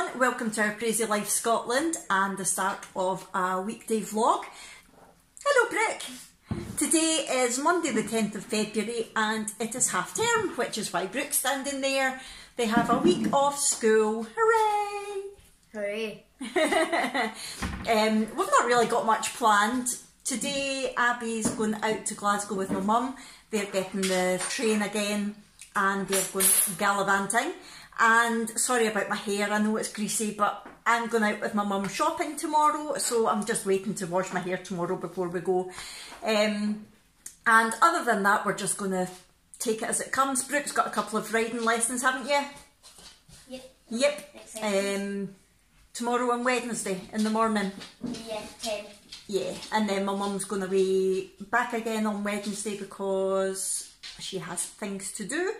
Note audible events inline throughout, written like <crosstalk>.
everyone, welcome to our Crazy Life Scotland and the start of a weekday vlog. Hello Brooke! Today is Monday the 10th of February and it is half term, which is why Brooke's standing there. They have a week off school, hooray! Hooray. <laughs> um, we've not really got much planned. Today Abby's going out to Glasgow with my mum. They're getting the train again and they're going gallivanting. And sorry about my hair, I know it's greasy, but I'm going out with my mum shopping tomorrow, so I'm just waiting to wash my hair tomorrow before we go. Um, and other than that, we're just going to take it as it comes. Brooke's got a couple of riding lessons, haven't you? Yep. Yep. Um, tomorrow and Wednesday in the morning. Yeah, 10. Yeah, and then my mum's going to be back again on Wednesday because she has things to do.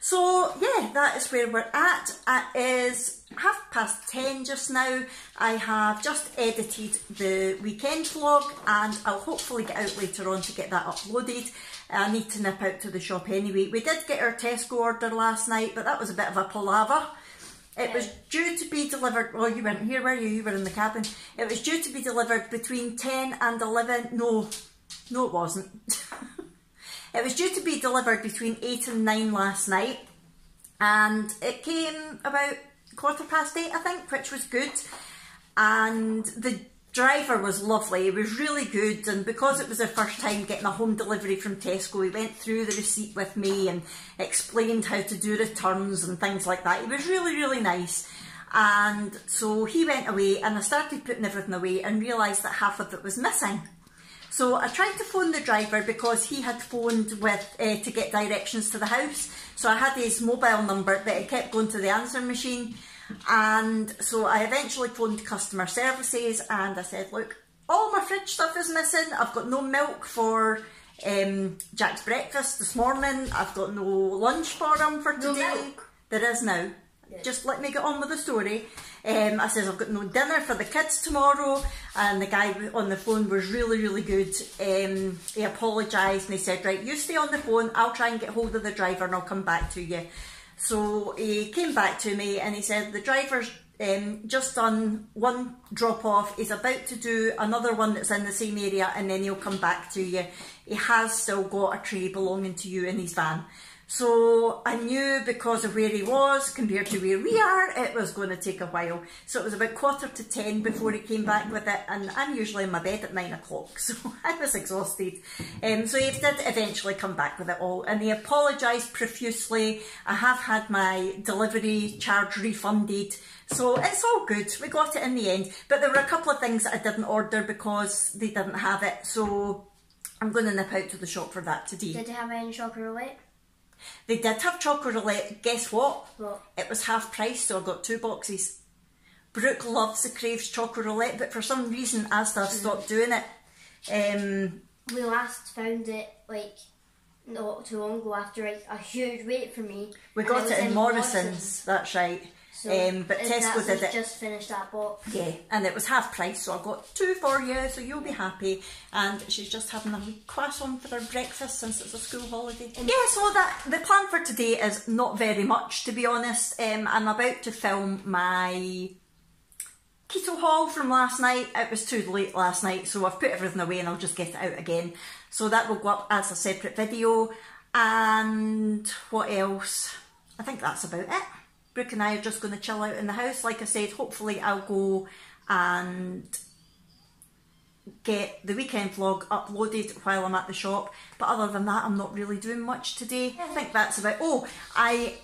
So yeah, that is where we're at. It is half past ten just now. I have just edited the weekend vlog and I'll hopefully get out later on to get that uploaded. I need to nip out to the shop anyway. We did get our Tesco order last night, but that was a bit of a palaver. It was due to be delivered, well you weren't here were you, you were in the cabin. It was due to be delivered between 10 and 11, no, no it wasn't. <laughs> it was due to be delivered between 8 and 9 last night and it came about quarter past 8 I think, which was good. And the driver was lovely, he was really good and because it was the first time getting a home delivery from Tesco he went through the receipt with me and explained how to do returns and things like that. He was really really nice and so he went away and I started putting everything away and realised that half of it was missing. So I tried to phone the driver because he had phoned with uh, to get directions to the house. So I had his mobile number but it kept going to the answer machine and so I eventually phoned customer services and I said, look, all my fridge stuff is missing. I've got no milk for um, Jack's breakfast this morning. I've got no lunch for him for No today. milk? There is now. Just let me get on with the story. Um, I says I've got no dinner for the kids tomorrow, and the guy on the phone was really, really good. Um, he apologised and he said, "Right, you stay on the phone. I'll try and get hold of the driver and I'll come back to you." So he came back to me and he said the driver's um, just done one drop off. He's about to do another one that's in the same area and then he'll come back to you. He has still got a tray belonging to you in his van. So I knew because of where he was compared to where we are, it was going to take a while. So it was about quarter to ten before he came back with it, and I'm usually in my bed at nine o'clock, <laughs> so I was exhausted. Um, so he did eventually come back with it all, and he apologised profusely. I have had my delivery charge refunded. So it's all good. We got it in the end. But there were a couple of things I didn't order because they didn't have it. So I'm going to nip out to the shop for that today. Did they have any chocolate roulette? They did have chocolate roulette. Guess what? What? It was half price, so I got two boxes. Brooke loves the Craves chocolate roulette, but for some reason Asda have stopped doing it. Um, We last found it like not too long ago after like, a huge wait for me. we got was it in in Morrison's, that's right. So, um, but Tesco did it. just finished that box. Yeah, and it was half price, so I got two for you, so you'll be happy. And she's just having a croissant for her breakfast since it's a school holiday. Yeah, so that the plan for today is not very much, to be honest. Um, I'm about to film my keto haul from last night. It was too late last night, so I've put everything away and I'll just get it out again. So that will go up as a separate video. And what else? I think that's about it. Brooke and I are just going to chill out in the house. Like I said, hopefully I'll go and get the weekend vlog uploaded while I'm at the shop. But other than that, I'm not really doing much today. I mm-hmm. think that's about. Oh, I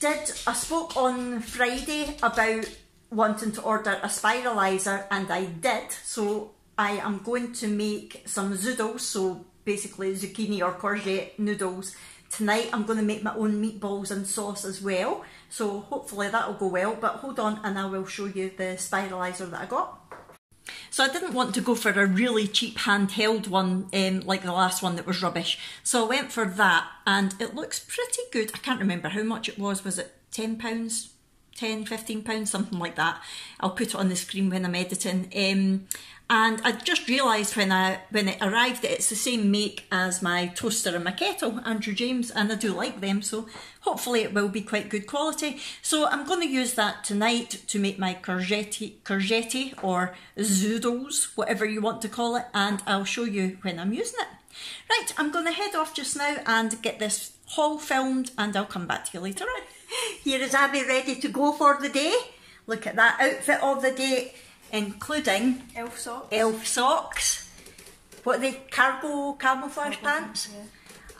did. I spoke on Friday about wanting to order a spiralizer, and I did. So I am going to make some zoodles. So basically zucchini or courgette noodles. Tonight I'm going to make my own meatballs and sauce as well. So hopefully that'll go well. But hold on and I will show you the spiralizer that I got. So I didn't want to go for a really cheap handheld one um, like the last one that was rubbish. So I went for that and it looks pretty good. I can't remember how much it was. Was it £10? 10 15 pounds something like that i'll put it on the screen when i'm editing um, And I just realised when I when it arrived that it's the same make as my toaster and my kettle, Andrew James, and I do like them, so hopefully it will be quite good quality. So I'm going to use that tonight to make my courgette, courgette or zoodles, whatever you want to call it, and I'll show you when I'm using it. Right, I'm going to head off just now and get this haul filmed, and I'll come back to you later on. Here is Abby ready to go for the day. Look at that outfit of the day including elf socks. Elf socks. What are they? Cargo camouflage pants. Yeah.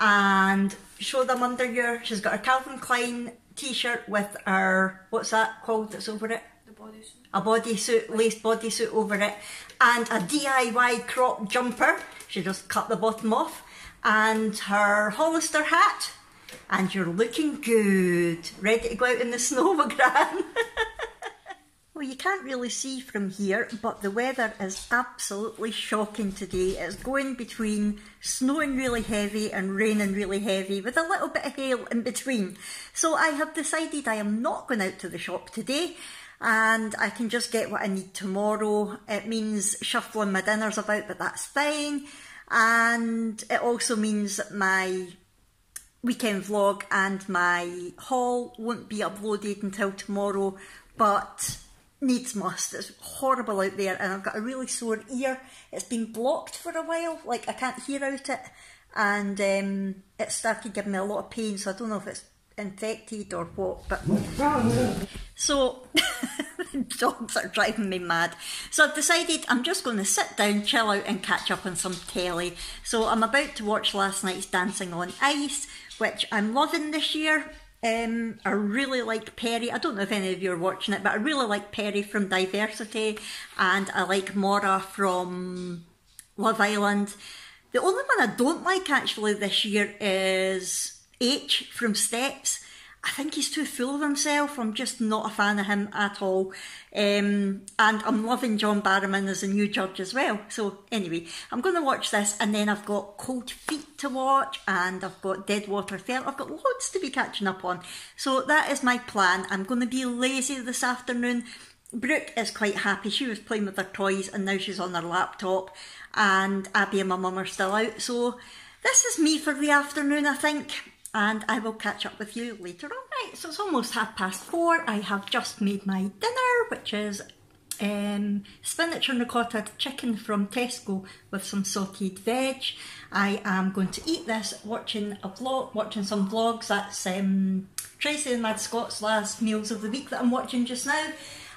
And show them under your. She's got a Calvin Klein t-shirt with her. What's that called? That's over it. The bodysuit. A bodysuit, laced bodysuit over it, and a DIY crop jumper. She just cut the bottom off, and her Hollister hat. And you're looking good. Ready to go out in the <laughs> snow, McGran. <laughs> Well, you can't really see from here, but the weather is absolutely shocking today. It's going between snowing really heavy and raining really heavy with a little bit of hail in between. So I have decided I am not going out to the shop today and I can just get what I need tomorrow. It means shuffling my dinners about, but that's fine. And it also means that my weekend vlog and my haul won't be uploaded until tomorrow, but needs must. It's horrible out there, and I've got a really sore ear. It's been blocked for a while, like I can't hear out it, and um, it started giving me a lot of pain. So I don't know if it's infected or what, but so <laughs> dogs are driving me mad. So I've decided I'm just going to sit down, chill out, and catch up on some telly. So I'm about to watch last night's Dancing on Ice, which I'm loving this year. Um, I really like Perri. I don't know if any of you are watching it, but I really like Perri from Diversity, and I like Maura from Love Island. The only one I don't like actually this year is H from Steps. I think he's too full of himself. I'm just not a fan of him at all. Um, and I'm loving John Barrowman as a new judge as well. So anyway, I'm going to watch this and then I've got Cold Feet to watch and I've got Deadwater Fell. I've got loads to be catching up on. So that is my plan. I'm going to be lazy this afternoon. Brooke is quite happy. She was playing with her toys and now she's on her laptop and Abby and my mum are still out. So this is me for the afternoon, I think and I will catch up with you later on. Right, so it's almost half past four. I have just made my dinner, which is um, spinach and ricotta chicken from Tesco with some sauteed veg. I am going to eat this watching a vlog, watching some vlogs. That's um, Tracy and Mad Scott's last meals of the week that I'm watching just now.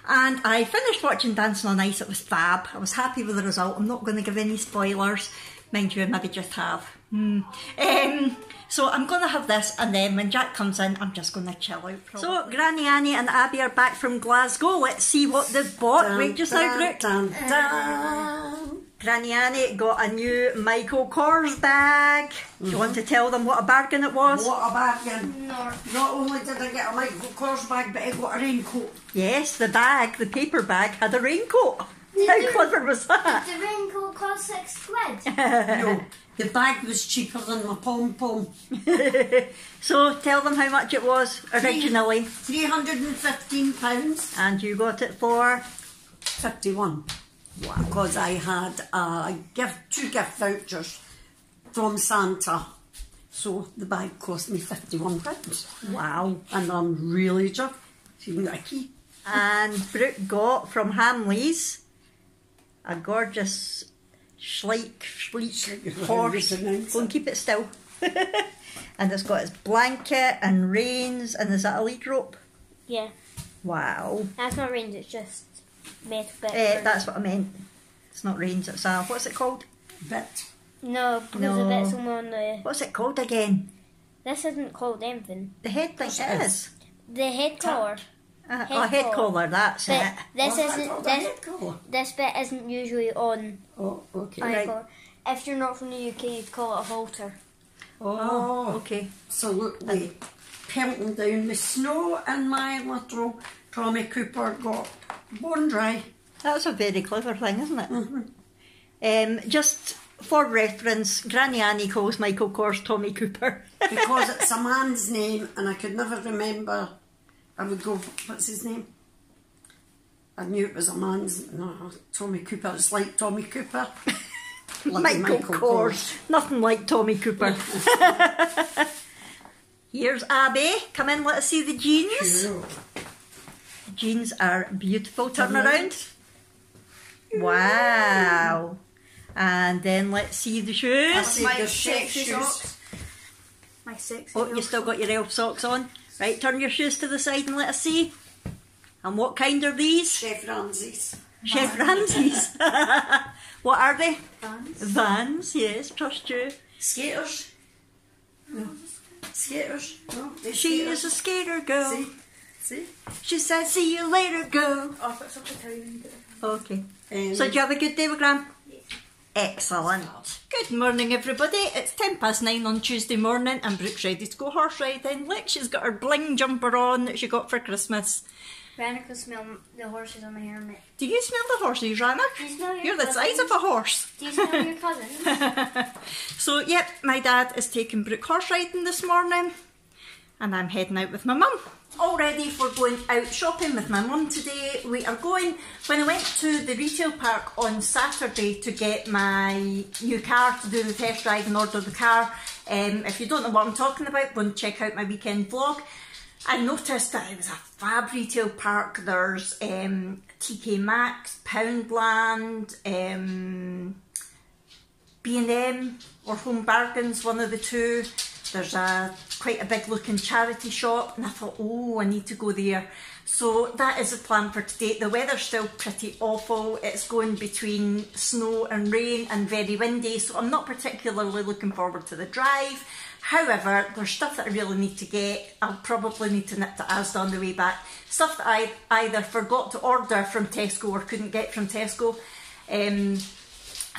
And I finished watching Dancing on Ice. It was fab. I was happy with the result. I'm not going to give any spoilers. Mind you, maybe just have. Hmm. Um, so I'm going to have this and then when Jack comes in, I'm just going to chill out. Probably. So Granny Annie and Abby are back from Glasgow. Let's see what they've bought. Dun, Wait just now, Brooke. Dun, dun. Granny Annie got a new Michael Kors bag. Mm -hmm. Do you want to tell them what a bargain it was? What a bargain. No. Not only did I get a Michael Kors bag, but I got a raincoat. Yes, the bag, the paper bag, had a raincoat. Did How the, clever was that? Did the raincoat cost six quid? no. The bag was cheaper than my pom pom. <laughs> so tell them how much it was originally. Three hundred and fifteen pounds. And you got it for fifty one. Wow. Because I had a gift, two gift vouchers from Santa. So the bag cost me fifty one pounds. Wow. And I'm really chuffed. So you got a key. And Brooke got from Hamleys a gorgeous Schleich, Schleich horse. Go and keep it still. <laughs> and it's got its blanket and reins, and is that a lead rope? Yeah. Wow. That's not reins, it's just metal bit. Uh, that's what I meant. It's not reins, it's a, what's it called? Bit. No, because no. the bit's on the... What's it called again? This isn't called anything. The head thing it is. The head collar. Uh, head oh, head collar, that's but it. This oh, isn't this, this bit isn't usually on. Oh, okay. Right. If you're not from the UK, you'd call it a halter. Oh, oh okay. So look, we pelting down the snow, and my little Tommy Cooper got bone dry. That's a very clever thing, isn't it? Mm -hmm. um, just for reference, Granny Annie calls Michael Kors Tommy Cooper. <laughs> because it's a man's name, and I could never remember I would go, what's his name? I knew it was a man's. No, Tommy Cooper. It's like Tommy Cooper. <laughs> Like Michael, Kors. Nothing like Tommy Cooper. <laughs> Here's Abby. Come in, let us see the jeans. Cool. The jeans are beautiful. Turn Turn around. Wow. And then let's see the shoes. My the sexy shoes. socks. My sexy Oh, you still got your elf socks on. Right, turn your shoes to the side and let us see. And what kind are these? Chef Ramsay's. Chef Ramsay's. <laughs> what are they? Vans. Vans, yes, trust you. Skaters. No. Skaters. No. She skaters. is a skater girl. See? See? She said, see you later, girl. Oh, I've got something to tell you. Okay. Um, So, do you have a good day with Graham? Excellent. Good morning, everybody. It's ten past nine on Tuesday morning, and Brooke's ready to go horse riding. Look, she's got her bling jumper on that she got for Christmas. Rana can smell the horses on my helmet. Do you smell the horses, Rana? Do you smell your You're the size of a horse. Do you smell your <laughs> cousin? So, yep, my dad is taking Brooke horse riding this morning, and I'm heading out with my mum. All ready for going out shopping with my mum today. We are going, when I went to the retail park on Saturday to get my new car to do the test drive and order the car, um, if you don't know what I'm talking about, go and check out my weekend vlog. I noticed that it was a fab retail park. There's um, TK Maxx, Poundland, um, B&M or Home Bargains, one of the two. There's a quite a big looking charity shop and I thought, oh, I need to go there. So that is the plan for today. The weather's still pretty awful. It's going between snow and rain and very windy, so I'm not particularly looking forward to the drive. However, there's stuff that I really need to get. I'll probably need to nip to Asda on the way back. Stuff that I either forgot to order from Tesco or couldn't get from Tesco. Um,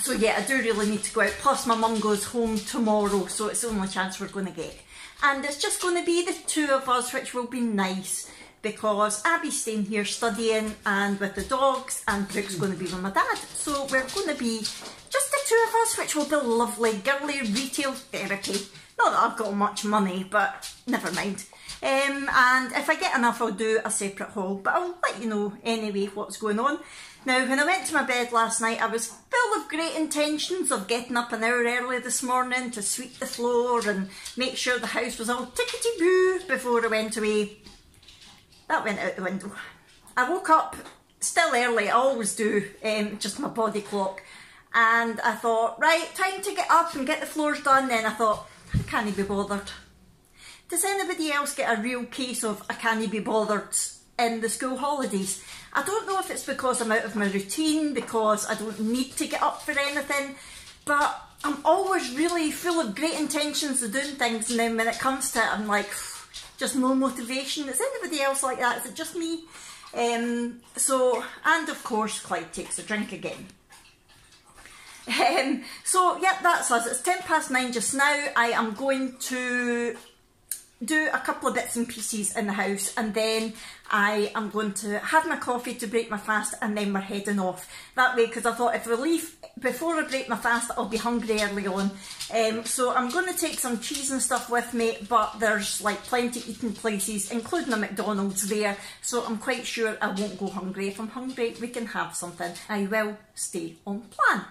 so yeah, I do really need to go out. Plus, my mum goes home tomorrow, so it's the only chance we're going to get. And it's just going to be the two of us, which will be nice because Abby's staying here studying and with the dogs, and Brooke's going to be with my dad. So we're going to be just the two of us, which will be lovely, girly retail therapy. Not that I've got much money, but never mind. Um, and if I get enough, I'll do a separate haul, but I'll let you know anyway what's going on. Now, when I went to my bed last night, I was full of great intentions of getting up an hour early this morning to sweep the floor and make sure the house was all tickety boo before I went away. That went out the window. I woke up still early, I always do, um, just my body clock. And I thought, right, time to get up and get the floors done. Then I thought, I can't be bothered. Does anybody else get a real case of I can't be bothered in the school holidays? I don't know if it's because I'm out of my routine, because I don't need to get up for anything, but I'm always really full of great intentions of doing things, and then when it comes to it, I'm like, <sighs> just no motivation. Is anybody else like that? Is it just me? Um, so, and of course, Clyde takes a drink again. Um, so, yeah, that's us. It's 10 past 9 just now. I am going to do a couple of bits and pieces in the house and then I am going to have my coffee to break my fast and then we're heading off. That way, because I thought if we leave before I break my fast, I'll be hungry early on. Um, so I'm going to take some cheese and stuff with me, but there's like plenty eating places, including a McDonald's there, so I'm quite sure I won't go hungry. If I'm hungry, we can have something. I will stay on plan.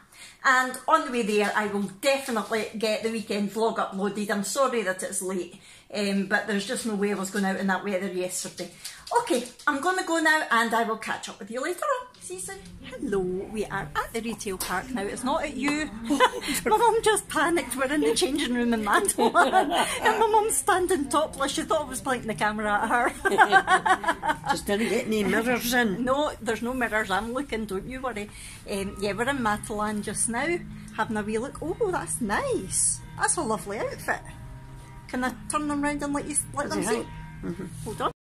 And on the way there, I will definitely get the weekend vlog uploaded. I'm sorry that it's late, um, but there's just no way I was going out in that weather yesterday. Okay, I'm going to go now and I will catch up with you later on. See you soon. Hello, we are at the retail park now. It's not at you. <laughs> <laughs> my mum just panicked. We're in the changing room in Matalan. <laughs> and my mum's standing topless. She thought I was pointing the camera at her. Just didn't get any mirrors in. No, there's no mirrors. I'm looking, don't you worry. Um, yeah, we're in Matalan just now, having a wee look. Oh, that's nice. That's a lovely outfit. Can I turn them round and let you let them see? you think? Hold on.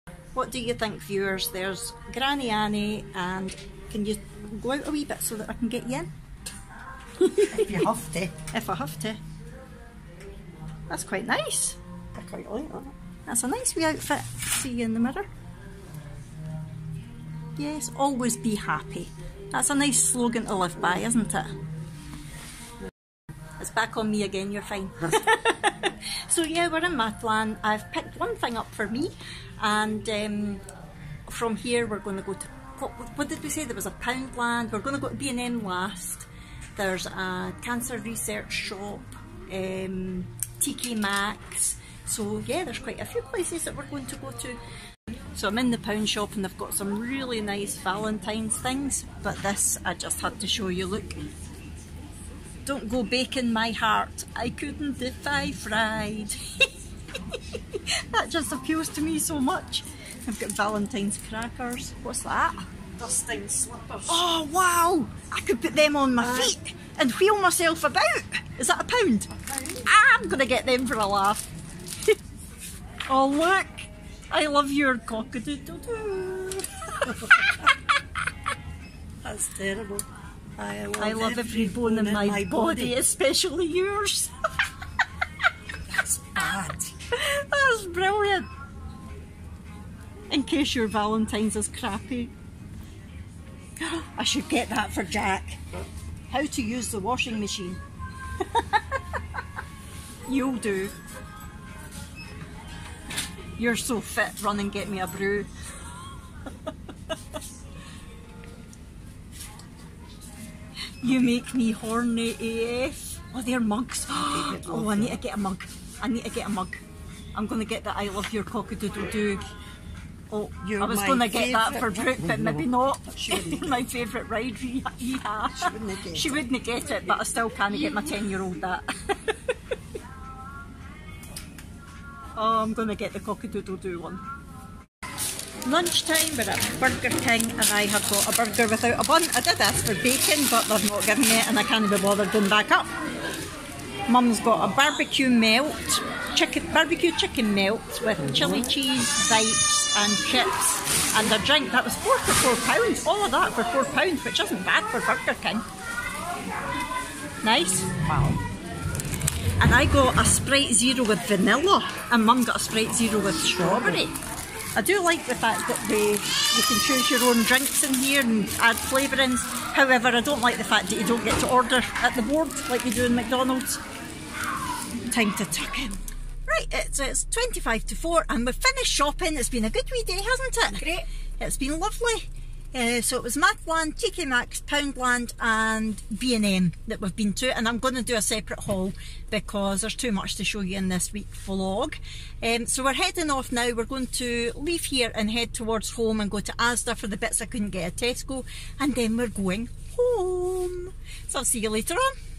What do you think, viewers? There's Granny Annie, and can you go out a wee bit so that I can get you in? If you have to. <laughs> If I have to. That's quite nice. I quite like that. That's a nice wee outfit. See you in the mirror. Yes, always be happy. That's a nice slogan to live by, isn't it? It's back on me again, you're fine. <laughs> so yeah, we're in Matalan. I've picked one thing up for me and um, from here we're going to go to what, what did we say? There was a Poundland. We're going to go to B&M last. There's a cancer research shop, um, TK Maxx. So yeah, there's quite a few places that we're going to go to. So I'm in the pound shop and they've got some really nice Valentine's things. But this I just had to show you. Look. Don't go baking my heart. I couldn't if I fried. <laughs> <laughs> that just appeals to me so much. I've got Valentine's crackers. What's that? Dusting slippers. Oh wow! I could put them on my uh, feet and wheel myself about. Is that a pound? I'm gonna get them for a laugh. <laughs> oh look! I love your cockadoodle-doo. <laughs> That's terrible. I love, I love every bone in my, body, especially yours. That's brilliant. In case your Valentine's is crappy. <gasps> I should get that for Jack. How to use the washing machine. <laughs> You'll do. You're so fit, run and get me a brew. <laughs> you make me horny AF. Oh, they're mugs. <gasps> Oh, I need to get a mug. I need to get a mug. I'm going to get the I love your cockadoodle-doo. Oh, You're I was my going to get that for favourite. Brooke, but maybe not. She wouldn't <laughs> my favourite ride. Yeah. She wouldn't get She it. wouldn't get it, but I still can't get my 10 year old that. <laughs> oh, I'm going to get the cockadoodle-doo one. Lunchtime, we're at Burger King and I have got a burger without a bun. I did ask for bacon, but they've not given me it and I can't be bothered going back up. Mum's got a barbecue melt, chicken barbecue chicken melt with chili cheese, bites and chips and a drink. That was four for four pounds. All of that for four pounds, which isn't bad for Burger King. Nice. Wow. And I got a Sprite Zero with vanilla, and Mum got a Sprite Zero with strawberry. I do like the fact that they, you can choose your own drinks in here and add flavourings. However, I don't like the fact that you don't get to order at the board like you do in McDonald's. Time to tuck in. Right, it's, it's 25 to 4 and we've finished shopping. It's been a good wee day, hasn't it? Great. It's been lovely. Uh, so it was Matalan, TK Maxx, Poundland and B&M that we've been to and I'm going to do a separate haul because there's too much to show you in this week vlog. Um, so we're heading off now. We're going to leave here and head towards home and go to Asda for the bits I couldn't get at Tesco and then we're going home. So I'll see you later on.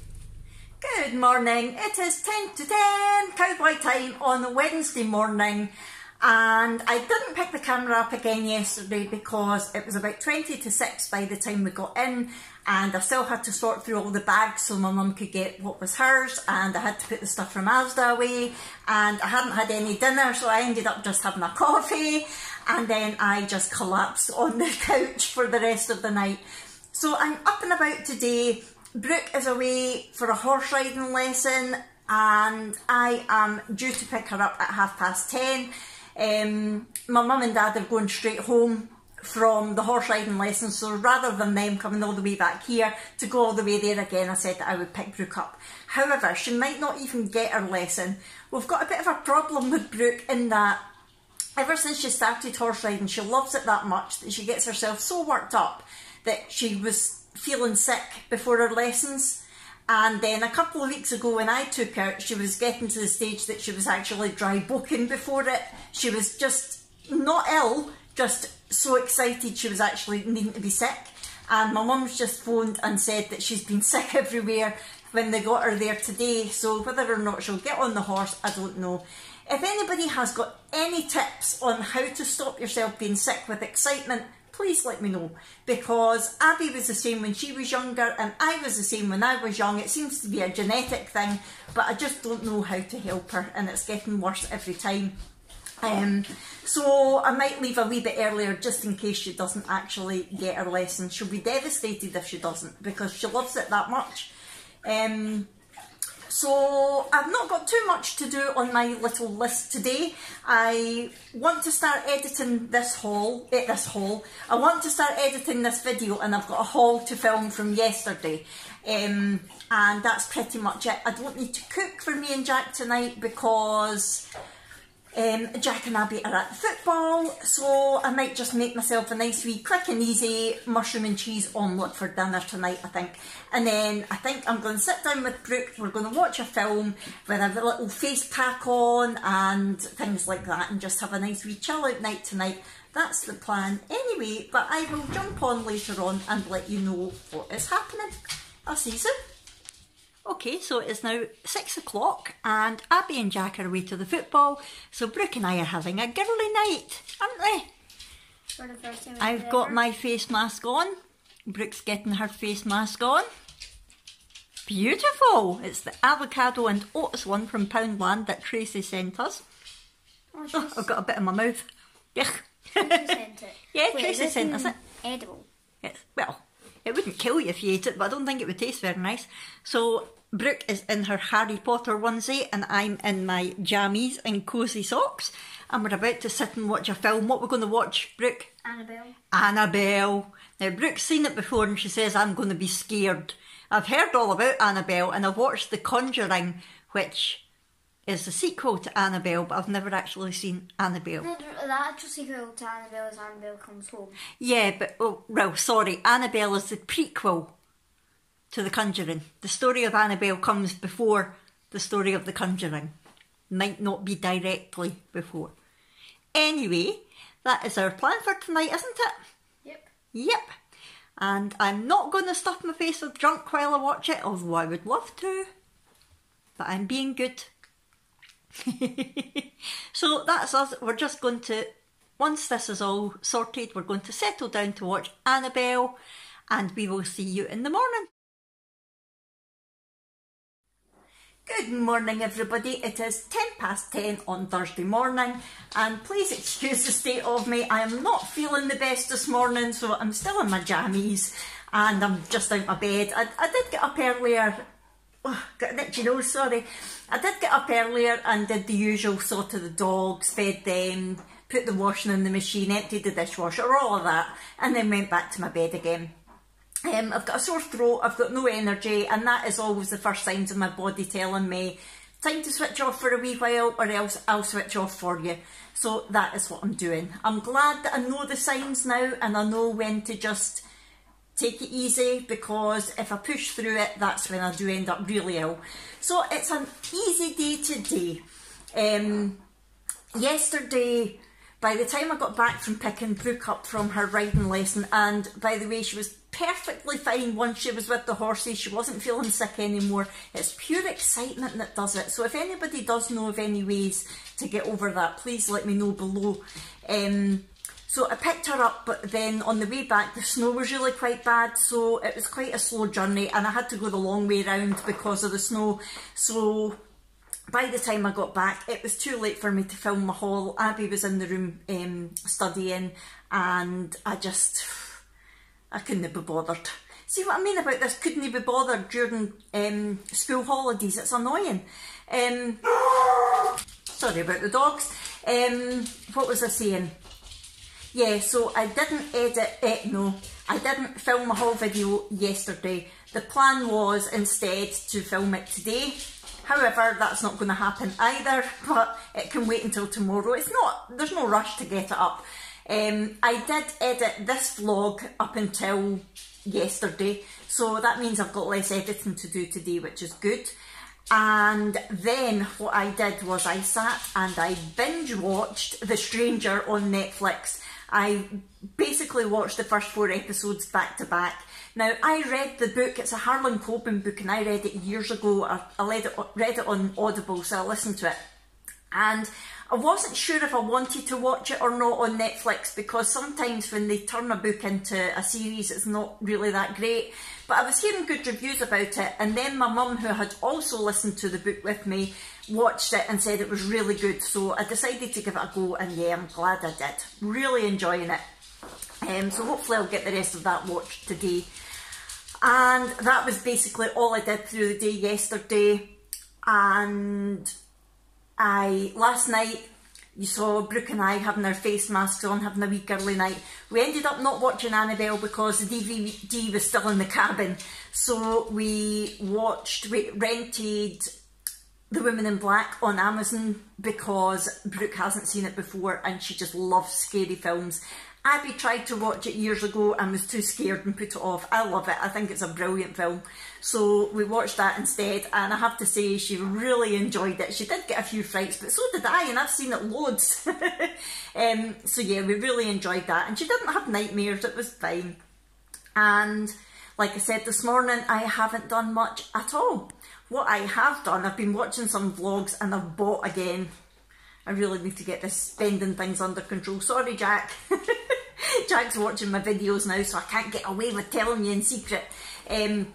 Good morning. It is 10 to 10 cowboy time on Wednesday morning and I didn't pick the camera up again yesterday because it was about 20 to 6 by the time we got in and I still had to sort through all the bags so my mum could get what was hers and I had to put the stuff from Asda away and I hadn't had any dinner so I ended up just having a coffee and then I just collapsed on the <laughs> couch for the rest of the night. So I'm up and about today. Brooke is away for a horse riding lesson and I am due to pick her up at half past ten. Um, my mum and dad are going straight home from the horse riding lesson so rather than them coming all the way back here to go all the way there again I said that I would pick Brooke up. However, she might not even get her lesson. We've got a bit of a problem with Brooke in that ever since she started horse riding, she loves it that much that she gets herself so worked up that she was feeling sick before her lessons. And then a couple of weeks ago when I took her, she was getting to the stage that she was actually dry booking before it. She was just not ill, just so excited she was actually needing to be sick. And my mum's just phoned and said that she's been <laughs> sick everywhere when they got her there today. So whether or not she'll get on the horse, I don't know. If anybody has got any tips on how to stop yourself being sick with excitement, please let me know. Because Abby was the same when she was younger and I was the same when I was young. It seems to be a genetic thing, but I just don't know how to help her and it's getting worse every time. Um, so I might leave a wee bit earlier just in case she doesn't actually get her lesson. She'll be devastated if she doesn't because she loves it that much. Um, so I've not got too much to do on my little list today. I want to start editing this haul, eh, this haul. I want to start editing this video and I've got a haul to film from yesterday. Um, and that's pretty much it. I don't need to cook for me and Jack tonight because Um, Jack and Abby are at football, so I might just make myself a nice wee quick and easy mushroom and cheese omelette for dinner tonight, I think. And then I think I'm going to sit down with Brooke, we're going to watch a film with a little face pack on and things like that and just have a nice wee chill out night tonight. That's the plan anyway, but I will jump on later on and let you know what is happening. I'll see you soon. Okay, so it's now six o'clock and Abby and Jack are away to the football, so Brooke and I are having a girly night, aren't we? For the first time I've ever. got my face mask on. Brooke's getting her face mask on. Beautiful! It's the avocado and oats one from Poundland that Tracy sent us. Oh, Oh, I've got a bit in my mouth. Yuck. Tracy sent it. <laughs> Yeah, Wait, Tracy sent us it. Edible. Yes, well, it wouldn't kill you if you ate it, but I don't think it would taste very nice. So Brooke is in her Harry Potter onesie, and I'm in my jammies and cosy socks, and we're about to sit and watch a film. What we're going to watch, Brooke? Annabelle. Annabelle. Now Brooke's seen it before, and she says I'm going to be scared. I've heard all about Annabelle, and I've watched The Conjuring, which is the sequel to Annabelle, but I've never actually seen Annabelle. The, the actual sequel to Annabelle is Annabelle Comes Home. Yeah, but oh, well, sorry. Annabelle is the prequel to The Conjuring. The story of Annabelle comes before the story of The Conjuring. Might not be directly before. Anyway, that is our plan for tonight, isn't it? Yep. Yep. And I'm not going to stuff my face with drunk while I watch it, although I would love to. But I'm being good. <laughs> so that's us. We're just going to, once this is all sorted, we're going to settle down to watch Annabelle and we will see you in the morning. Good morning, everybody. It is 10 past 10 on Thursday morning, and please excuse the state of me. I am not feeling the best this morning, so I'm still in my jammies and I'm just out my bed. I, I did get up earlier. Oh, got itchy nose, sorry. I did get up earlier and did the usual sort of the dogs, fed them, put the washing in the machine, emptied the dishwasher, all of that, and then went back to my bed again. Um, I've got a sore throat, I've got no energy, and that is always the first signs of my body telling me time to switch off for a wee while, or else I'll switch off for you. So that is what I'm doing. I'm glad that I know the signs now, and I know when to just take it easy because if I push through it, that's when I do end up really ill. So it's an easy day today. Um, yesterday, by the time I got back from picking Brooke up from her riding lesson, and by the way, she was perfectly fine once she was with the horses, she wasn't feeling sick anymore. It's pure excitement that does it. So if anybody does know of any ways to get over that, please let me know below. Um, so I picked her up, but then on the way back, the snow was really quite bad, so it was quite a slow journey, and I had to go the long way round because of the snow. So by the time I got back, it was too late for me to film my haul. Abby was in the room um, studying, and I just, I couldn't be bothered. See what I mean about this? Couldn't be bothered during um, school holidays. It's annoying. Um, sorry about the dogs. Um, what was I saying? Yeah, so I didn't edit it, no, I didn't film a whole video yesterday. The plan was instead to film it today. However, that's not going to happen either, <laughs> but it can wait until tomorrow. It's not, there's no rush to get it up. Um, I did edit this vlog up until yesterday, so that means I've got less editing to do today, which is good. And then what I did was I sat and I binge watched The Stranger on Netflix. I basically watched the first four episodes back to back. Now, I read the book, it's a Harlan Coben book, and I read it years ago. I, I read, it, read it on Audible, so I listened to it. And I wasn't sure if I wanted to watch it or not on Netflix because sometimes when they turn a book into a series, it's not really that great. But I was hearing good reviews about it, and then my mum, who had also listened to the book with me, watched it and said it was really good. So I decided to give it a go, and yeah, I'm glad I did. Really enjoying it. Um, so hopefully I'll get the rest of that watched today. And that was basically all I did through the day yesterday. And I last night you saw Brooke and I having our face masks on, having a wee girly night. We ended up not watching Annabelle because the DVD was still in the cabin. So we watched, we rented The Woman in Black on Amazon because Brooke hasn't seen it before and she just loves scary films. Abby tried to watch it years ago and was too scared and put it off. I love it. I think it's a brilliant film. So we watched that instead and I have to say she really enjoyed it. She did get a few frights but so did I and I've seen it loads. <laughs> um, so yeah, we really enjoyed that and she didn't have nightmares. It was fine. And like I said this morning, I haven't done much at all. What I have done, I've been watching some vlogs and I've bought again. I really need to get this spending things under control. Sorry, Jack. <laughs> Jack's watching my videos now, so I can't get away with telling you in secret. Um,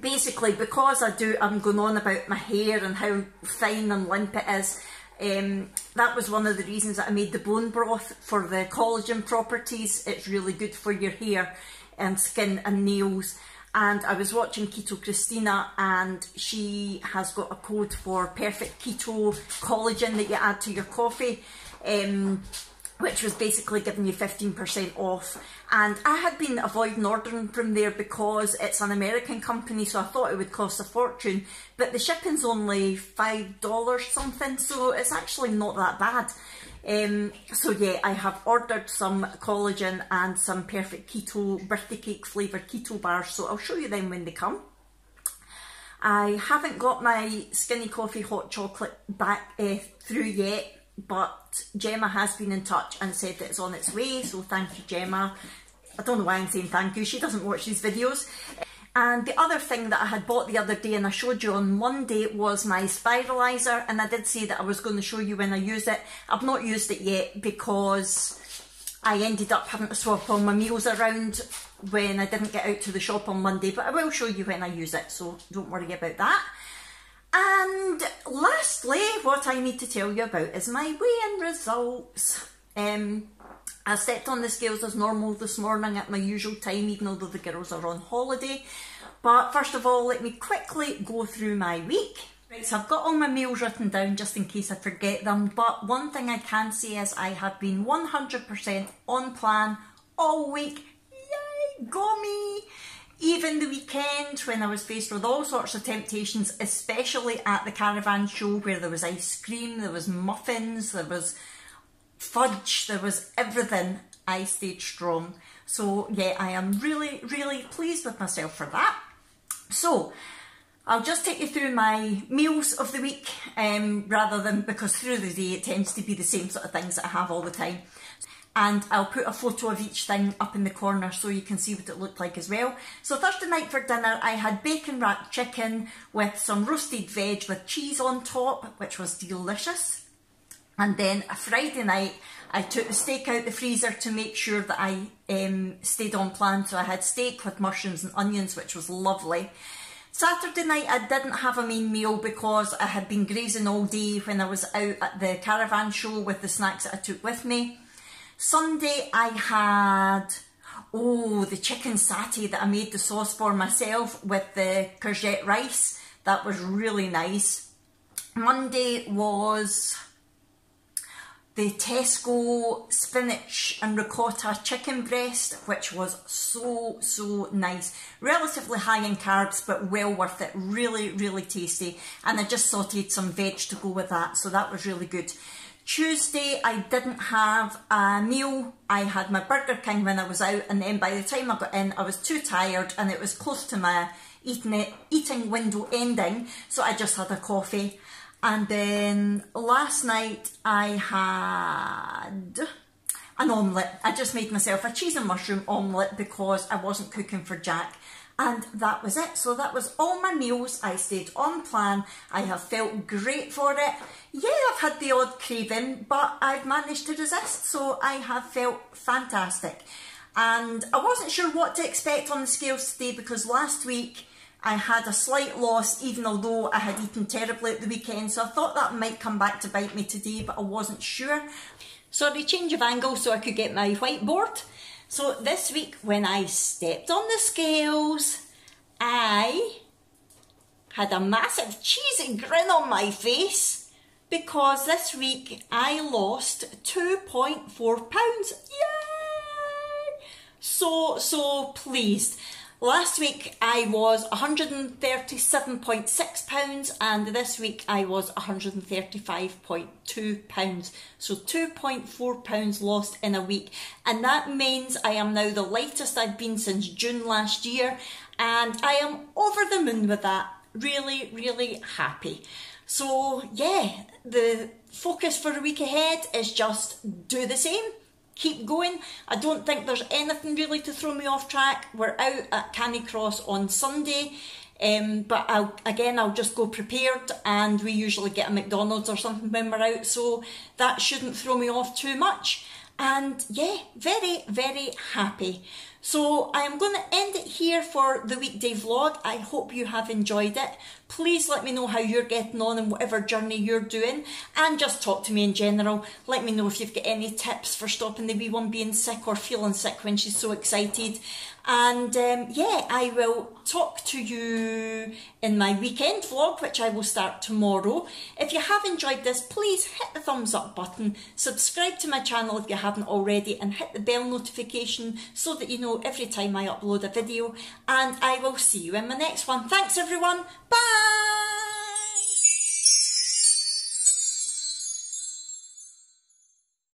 basically, because I do, I'm going on about my hair and how fine and limp it is. Um, that was one of the reasons that I made the bone broth for the collagen properties. It's really good for your hair and skin and nails. And I was watching Keto Christina and she has got a code for perfect keto collagen that you add to your coffee. Um, which was basically giving you 15% off. And I had been avoiding ordering from there because it's an American company, so I thought it would cost a fortune. But the shipping's only $5 something, so it's actually not that bad. Um, so yeah, I have ordered some collagen and some perfect keto birthday cake flavoured keto bars, so I'll show you them when they come. I haven't got my skinny coffee hot chocolate back uh, through yet but Gemma has been in touch and said that it's on its way, so thank you Gemma. I don't know why I'm saying thank you, she doesn't watch these videos. And the other thing that I had bought the other day and I showed you on Monday was my spiralizer and I did say that I was going to show you when I use it. I've not used it yet because I ended up having to swap all my meals around when I didn't get out to the shop on Monday, but I will show you when I use it, so don't worry about that. And lastly, what I need to tell you about is my weigh-in results. Um, I stepped on the scales as normal this morning at my usual time, even though the girls are on holiday. But first of all, let me quickly go through my week. Right, so I've got all my meals written down just in case I forget them. But one thing I can say is I have been 100% on plan all week. Yay, go me! even the weekend when I was faced with all sorts of temptations, especially at the caravan show where there was ice cream, there was muffins, there was fudge, there was everything, I stayed strong. So yeah, I am really, really pleased with myself for that. So, I'll just take you through my meals of the week um, rather than because through the day it tends to be the same sort of things that I have all the time and I'll put a photo of each thing up in the corner so you can see what it looked like as well. So Thursday night for dinner I had bacon wrapped chicken with some roasted veg with cheese on top which was delicious. And then a Friday night I took the steak out the freezer to make sure that I um, stayed on plan so I had steak with mushrooms and onions which was lovely. Saturday night I didn't have a main meal because I had been grazing all day when I was out at the caravan show with the snacks that I took with me. Sunday I had, oh, the chicken satay that I made the sauce for myself with the courgette rice. That was really nice. Monday was the Tesco spinach and ricotta chicken breast, which was so, so nice. Relatively high in carbs, but well worth it. Really, really tasty. And I just sauteed some veg to go with that, so that was really good. Tuesday, I didn't have a meal. I had my Burger King when I was out, and then by the time I got in, I was too tired, and it was close to my eating, eating window ending, so I just had a coffee. And then last night, I had an omelette. I just made myself a cheese and mushroom omelette because I wasn't cooking for Jack and that was it. So that was all my meals. I stayed on plan. I have felt great for it. Yeah, I've had the odd craving, but I've managed to resist. So I have felt fantastic. And I wasn't sure what to expect on the scales today because last week I had a slight loss even although I had eaten terribly at the weekend. So I thought that might come back to bite me today, but I wasn't sure. Sorry, change of angle so I could get my whiteboard. So this week when I stepped on the scales, I had a massive cheesy grin on my face because this week I lost 2.4 pounds. Yay! So, so pleased. Last week I was £137.6 and this week I was £135.2. So £2.4 lost in a week. And that means I am now the lightest I've been since June last year and I am over the moon with that. Really, really happy. So yeah, the focus for the week ahead is just do the same keep going. I don't think there's anything really to throw me off track. We're out at Canicross on Sunday. Um, but I'll, again, I'll just go prepared, and we usually get a McDonald's or something when we're out, so that shouldn't throw me off too much. And yeah, very, very happy. So I am going to end it here for the weekday vlog. I hope you have enjoyed it. Please let me know how you're getting on and whatever journey you're doing and just talk to me in general. Let me know if you've got any tips for stopping the wee one being sick or feeling sick when she's so excited. And um, yeah, I will talk to you in my weekend vlog, which I will start tomorrow. If you have enjoyed this, please hit the thumbs up button, subscribe to my channel if you haven't already, and hit the bell notification so that you know every time I upload a video. And I will see you in my next one. Thanks everyone. Bye.